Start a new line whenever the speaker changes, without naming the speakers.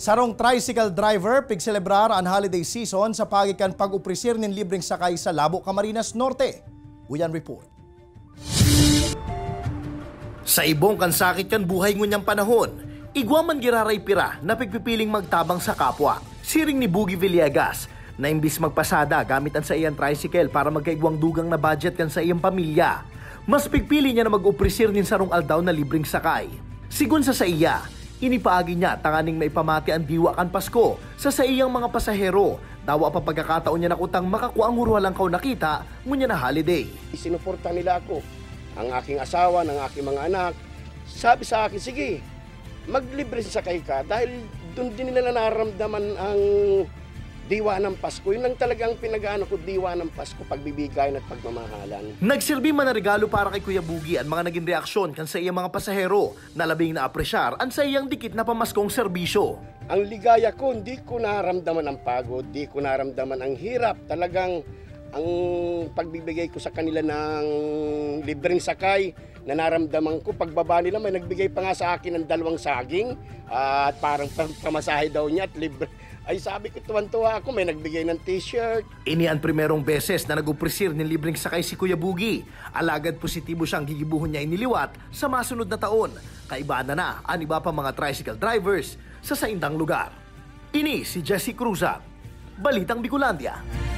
Sarong tricycle driver pigselebrar ang holiday season sa pagikan pag-uprisir ng libreng sakay sa Labo, Camarines Norte. Uyan report.
Sa ibong kansakit kan buhay ngunyang panahon, igwa man giraray pira na pigpipiling magtabang sa kapwa. Siring ni Boogie Villegas na imbis magpasada gamit ang sa iyang tricycle para magkaigwang dugang na budget kan sa iyang pamilya. Mas pigpili niya na mag-uprisir nin sarong aldaw na libreng sakay. Sigun sa sa iya, Inipaagi niya tanganing maipamati ang diwa kan Pasko sa sa iyang mga pasahero. Dawa pa pagkakataon niya nakutang makakuha ang lang kaw nakita ngunya na holiday.
Sinuporta nila ako, ang aking asawa, ng aking mga anak. Sabi sa akin, sige, maglibre sa kay ka dahil doon din nila nararamdaman ang diwa ng Pasko. Yun lang talagang pinag-ano ko, diwa ng Pasko, pagbibigayan at pagmamahalan.
Nagsilbi man na regalo para kay Kuya Bugi ang mga naging reaksyon kan sa iyang mga pasahero na labing na-apresyar ang sa iyang dikit na pamaskong serbisyo.
Ang ligaya ko, hindi ko naramdaman ang pagod, hindi ko naramdaman ang hirap. Talagang ang pagbibigay ko sa kanila ng libreng sakay na naramdaman ko pagbaba nila may nagbigay pa nga sa akin ng dalawang saging at parang pamasahe daw niya at libre ay sabi ko tuwan-tuwa ako may nagbigay ng t-shirt
Ini ang primerong beses na nag-uprisir ng libreng sakay si Kuya Bugi. Alagad positibo siyang gigibuhon niya iniliwat sa masunod na taon. Kaibaan na na ang iba pa mga tricycle drivers sa saindang lugar. Ini si Jesse Cruzat, Balitang Bicolandia.